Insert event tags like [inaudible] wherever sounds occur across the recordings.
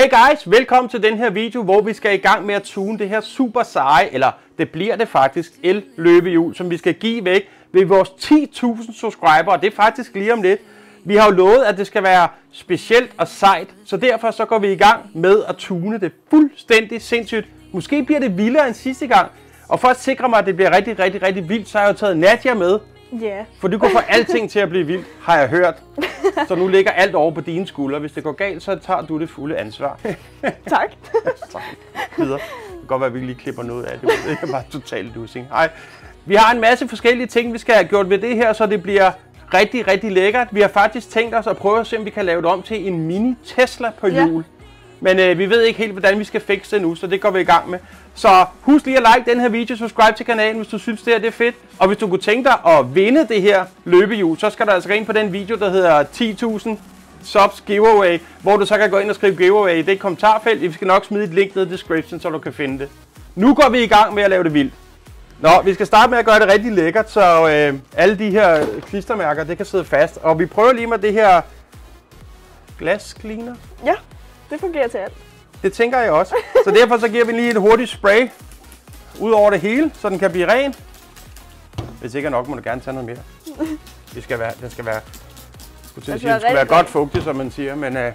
Hey guys, velkommen til den her video, hvor vi skal i gang med at tune det her super seje, eller det bliver det faktisk, el-løbehjul, som vi skal give væk ved vores 10.000 subscribere, og det er faktisk lige om lidt. Vi har jo lovet, at det skal være specielt og sejt, så derfor så går vi i gang med at tune det fuldstændig sindssygt. Måske bliver det vildere end sidste gang, og for at sikre mig, at det bliver rigtig, rigtig, rigtig vildt, så har jeg jo taget Nadia med, Ja. for du kan få alting til at blive vildt, har jeg hørt. Så nu ligger alt over på dine skuldre. Hvis det går galt, så tager du det fulde ansvar. [laughs] Tak. Videre. Det kan godt være, at vi lige klipper noget af det. Det er bare totalt lussing. Hej. Vi har en masse forskellige ting, vi skal have gjort ved det her, så det bliver rigtig, rigtig lækkert. Vi har faktisk tænkt os at prøve at se, om vi kan lave det om til en mini Tesla på Ja. Men øh, vi ved ikke helt, hvordan vi skal fikse det nu, så det går vi i gang med. Så husk lige at like den her video, subscribe til kanalen, hvis du synes, det her det er fedt. Og hvis du kunne tænke dig at vinde det her løbehjul, så skal du altså ind på den video, der hedder 10.000 subs giveaway, hvor du så kan gå ind og skrive giveaway i det kommentarfelt. Vi skal nok smide et link ned i description, så du kan finde det. Nu går vi i gang med at lave det vildt. Nå, vi skal starte med at gøre det rigtig lækkert, så øh, alle de her klistermærker, det kan sidde fast. Og vi prøver lige med det her glas. Ja, det fungerer til alt. Det tænker jeg også. Så derfor så giver vi lige et hurtigt spray ud over det hele, så den kan blive ren. Hvis ikke er nok, må du gerne tage noget mere. [laughs] Det skal være, det skal være, Det skal sige, være det skal være godt fugtigt, som man siger, men øh,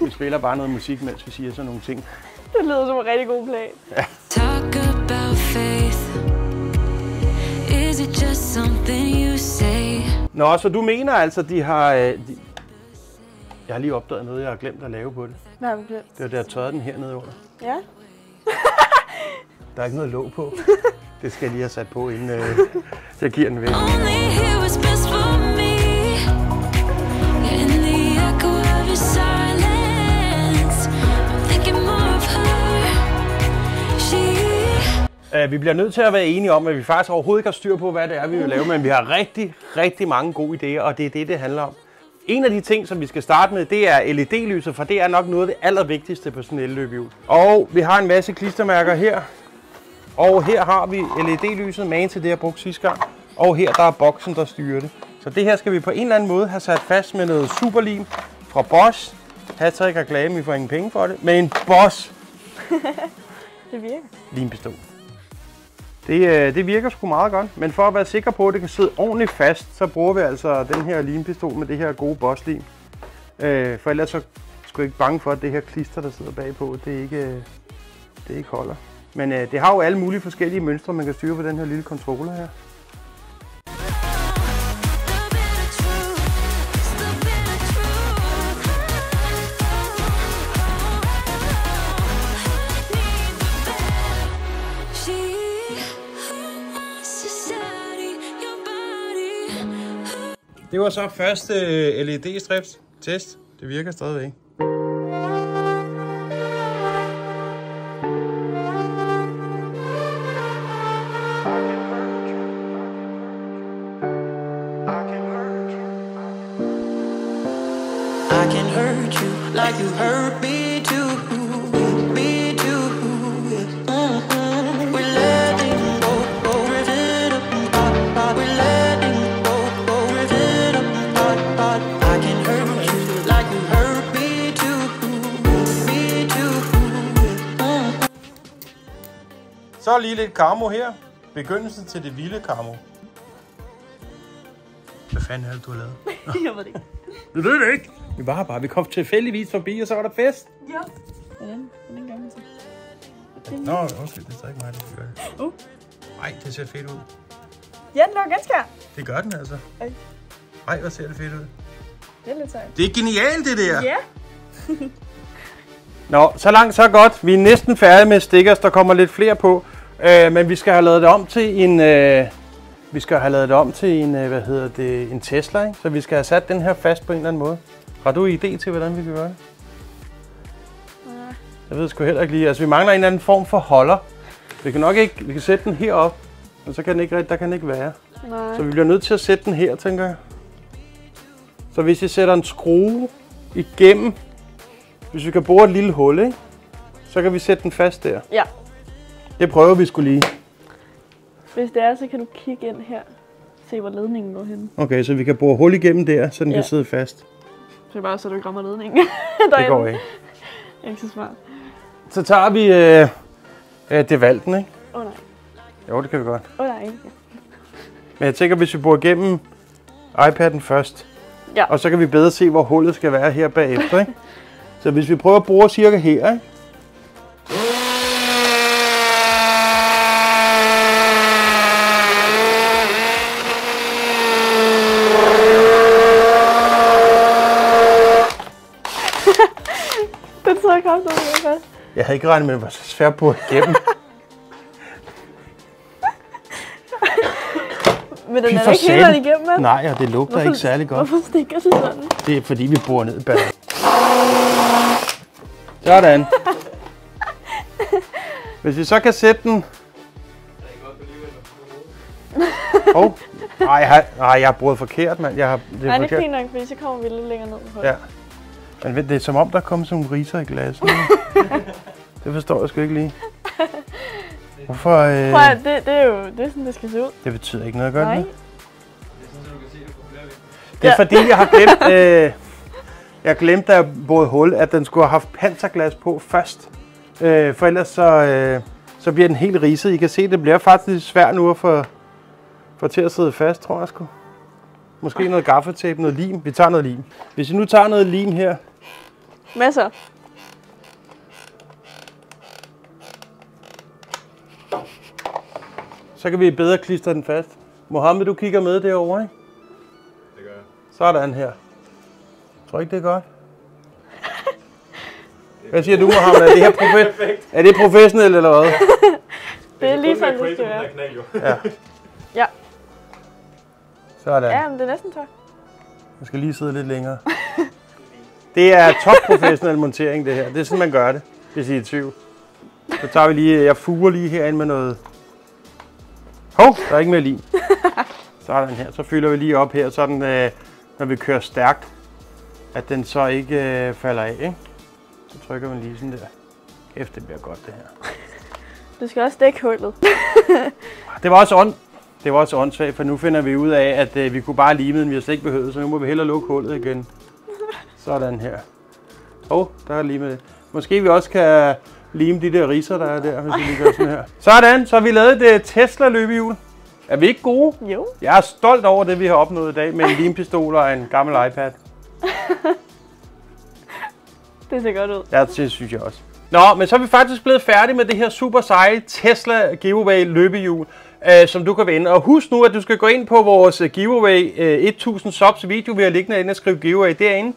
vi spiller bare noget musik, mens vi siger sådan nogle ting. [laughs] Det lyder som en rigtig god plan. Talk about faith. Is it just something you say? Nå, så du mener altså, de har... Øh, de... Jeg har lige opdaget noget, jeg har glemt at lave på det. Hvad har vi glemt? Det var der, tørrede den hernede under. Ja. [laughs] Der er ikke noget låg på. Det skal jeg lige have sat på, inden øh, jeg giver den væk. Uh, vi bliver nødt til at være enige om, at vi faktisk overhovedet ikke har styr på, hvad det er, vi vil lave, men vi har rigtig, rigtig mange gode idéer, og det er det, det handler om. En af de ting, som vi skal starte med, det er LED-lyset, for det er nok noget af det allervigtigste på sådan en elløbehjul. Og vi har en masse klistermærker her. Og her har vi LED-lyset, magen til det, jeg brugte sidste gang. Og her der er boksen, der styrer det. Så det her skal vi på en eller anden måde have sat fast med noget superlim fra Bosch. Hattrick reklame, vi får ingen penge for det. Men en Bosch [laughs] Det virker. limpistol. Det, øh, det virker sgu meget godt, men for at være sikker på, at det kan sidde ordentligt fast, så bruger vi altså den her limpistol med det her gode Bosch-lim. Øh, for ellers så skulle jeg ikke bange for, at det her klister, der sidder bagpå, det ikke, øh, det ikke holder. Men øh, det har jo alle mulige forskellige mønstre, man kan styre på den her lille controller her. Det var så første øh, LED-strips test. Det virker stadigvæk. I can hurt you like you hurt me too. Så lige lidt karmo her. Begyndelsen til det vilde karmo. Hvad fanden er det, du har lavet? [laughs] Jeg ved det ikke. Du ved det ikke. Vi var bare. Vi kom tilfældigvis forbi, og så var der fest. Ja. Hvordan? Hvordan gør man så? Nå, undskyld, det er ikke mig, der gøre det. Uh. Ej, det ser fedt ud. Ja, den var ganske her. Det gør den altså. Ej. Ej, hvor ser det fedt ud. Det er lidt sejt. Det er genialt, det der. Ja. [laughs] Nå, så langt, så godt. Vi er næsten færdige med stickers. Der kommer lidt flere på. Øh, men vi skal have lavet det om til en... Øh, vi skal have lavet det om til en, øh, hvad hedder det, en Tesla, ikke? Så vi skal have sat den her fast på en eller anden måde. Har du en idé til, hvordan vi kan gøre det? Jeg ved sgu heller ikke lige. Altså, vi mangler en eller anden form for holder. Vi kan nok ikke... Vi kan sætte den herop, men så kan den ikke, der kan den ikke være. Nej. Så vi bliver nødt til at sætte den her, tænker jeg. Så hvis jeg sætter en skrue igennem, hvis vi kan bore et lille hul, ikke? så kan vi sætte den fast der. Ja. Det prøver vi skulle lige. Hvis det er, så kan du kigge ind her. Se, hvor ledningen går hen. Okay, så vi kan bore hul igennem der, så den ja. Kan sidde fast. Så det er bare, så du ikke rammer ledningen. [laughs] Det går ikke. Ikke så smart. Så tager vi øh, øh, det valgten, ikke? Åh oh, nej. Jo, det kan vi godt. Åh oh, nej. Ja. Men jeg tænker, hvis vi bor igennem iPad'en først, Ja. og så kan vi bedre se, hvor hullet skal være her bagefter, ikke? [laughs] Så hvis vi prøver at bore cirka her, ikke? Den sidder kraftigt med fast. Jeg havde ikke regnet med, at det var så svært bore igennem. [laughs] Men den er ikke helt vejen igennem, vel? Nej, og det lugter ikke særlig godt. Hvorfor stikker det sådan? Det er fordi, vi borer ned i badet. Sådan. Hvis vi så kan sætte den... Åh, oh, nej, jeg har, nej, jeg har boret forkert, mand. Jeg har, det er Nej, det er fint nok, fordi så kommer vi lidt længere ned. På. Ja. Men det er som om, der kommer sådan nogle riser i glasset. [laughs] det forstår jeg sgu ikke lige. Hvorfor? Øh, Prøv det, det er jo det er sådan, det skal se ud. det betyder ikke noget, gør det? Nej. det? Det er fordi, jeg har glemt, [laughs] øh, jeg glemte, da jeg borede hul, at den skulle have haft panserglas på først. Øh, for ellers så, øh, så bliver den helt ridset. I kan se, det bliver faktisk svært nu at få, få til at sidde fast, tror jeg sgu. Måske noget gaffatape, noget lim. Vi tager noget lim. Hvis vi nu tager noget lim her, Masser. så kan vi bedre klistre den fast. Mohammed, du kigger med derovre, ikke? Det gør jeg. Sådan her. Tror ikke, det er godt? Hvad siger du, Mohammed? Er det, her profe- er det professionelt eller hvad? [laughs] Det er lige sådan, det skal være. Jo. Ja. Sådan. Ja, men det er næsten tørt. Jeg skal lige sidde lidt længere. [laughs] Det er top professionel montering, det her. Det er sådan, man gør det, hvis I er i tvivl. Så tager vi lige, jeg fuger lige herinde med noget... Hov, der er ikke mere lim. [laughs] Sådan her. Så fylder vi lige op her, sådan, øh, når vi kører stærkt, at den så ikke øh, falder af. Ikke? Så trykker man lige sådan der. Kæft, det bliver godt det her. [laughs] Du skal også dække hullet. Det var også ånd. Det var også åndssvagt, for nu finder vi ud af, at øh, vi kunne bare lime den, vi har slet ikke behøvet, så nu må vi hellere lukke hullet igen. Sådan her. Åh, oh, der er limet det. Måske vi også kan lime de der riser, der er der, hvis vi lige gør sådan her. [laughs] Sådan, så har vi lavet et Tesla løbehjul. Er vi ikke gode? Jo. Jeg er stolt over det, vi har opnået i dag med en limpistol og en gammel iPad. [laughs] Det ser godt ud. Ja, det synes jeg også. Nå, men så er vi faktisk blevet færdige med det her super seje Tesla giveaway løbehjul, øh, som du kan vinde. Og husk nu, at du skal gå ind på vores øh, giveaway øh, 1000 subs video, vi har liggende inde og skrive giveaway derinde.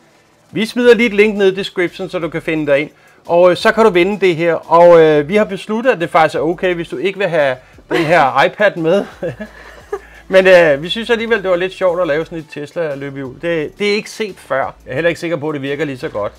Vi smider lige et link ned i description, så du kan finde dig ind. Og øh, så kan du vinde det her. Og øh, vi har besluttet, at det faktisk er okay, hvis du ikke vil have den her iPad med. [laughs] Men øh, vi synes alligevel, det var lidt sjovt at lave sådan et Tesla-løbehjul. Det, det er ikke set før. Jeg er heller ikke sikker på, at det virker lige så godt.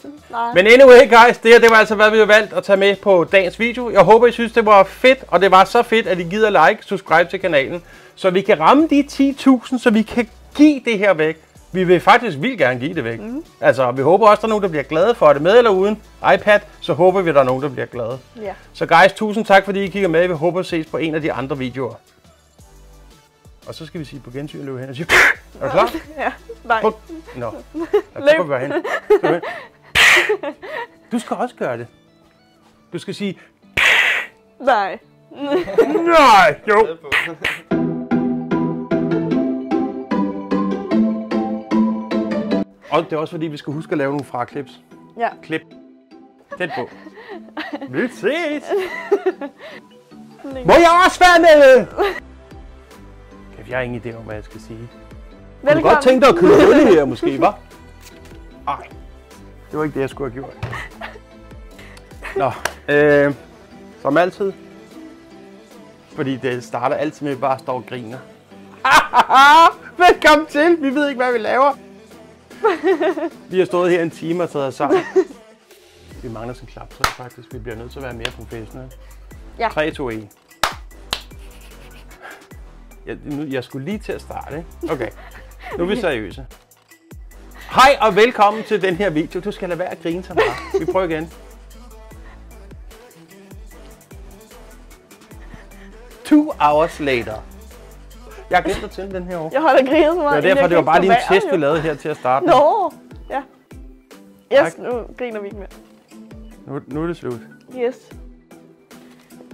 [laughs] Men anyway, guys, det her det var altså, hvad vi har valgt at tage med på dagens video. Jeg håber, I synes, det var fedt, og det var så fedt, at I gider like, subscribe til kanalen, så vi kan ramme de 10.000, så vi kan give det her væk. Vi vil faktisk vildt gerne give det væk. Mm. Altså, vi håber også, der er nogen, der bliver glade for det. Med eller uden iPad, så håber vi, der er nogen, der bliver glade. Ja. Så guys, tusind tak, fordi I kigger med. Vi håber at ses på en af de andre videoer. Og så skal vi sige på gensyn, løbe hen og sige... Er du klar? [laughs] Ja. Nej. Prøv. Nå. Går vi hen. [laughs] Du skal også gøre det. Du skal sige... Nej. [laughs] Nej, jo. Og det er også fordi, vi skal huske at lave nogle fraklips. Ja. Klip. Tæt på. Vi ses. Må jeg også være med? Kæft, Jeg har ingen idé om, hvad jeg skal sige. Du kunne godt tænke dig at købe i her, måske, hva'? Ej, det var ikke det, jeg skulle have gjort. Nå, øh, som altid. Fordi det starter altid med, at vi bare står og griner. [laughs] Velkommen til! Vi ved ikke, hvad vi laver. [laughs] vi har stået her en time og taget os sammen. [laughs] Vi mangler sådan en klap, så faktisk. Vi bliver nødt til at være mere professionelle. Ja. 3, 2, 1. Jeg, nu, jeg skulle lige til at starte, ikke? Okay, nu er vi seriøse. Hej og velkommen til den her video. Du skal lade være at grine så meget. Vi prøver igen. Two hours later. Jeg har glemt at tænde den her over. Jeg holder grinet så meget. Det var derfor, det var bare lige en test, vi lavede her til at starte. Nå, ja. Yes, nu griner vi ikke mere. Nu, nu er det slut. Yes.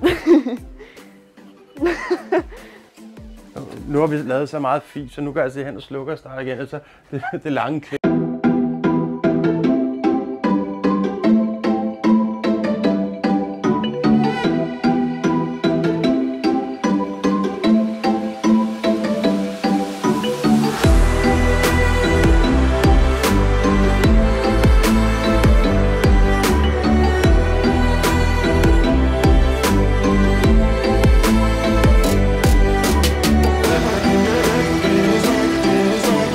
[laughs] nu har vi lavet så meget fint, så nu kan jeg se hen og slukke og starte igen. Så det, det lange klip.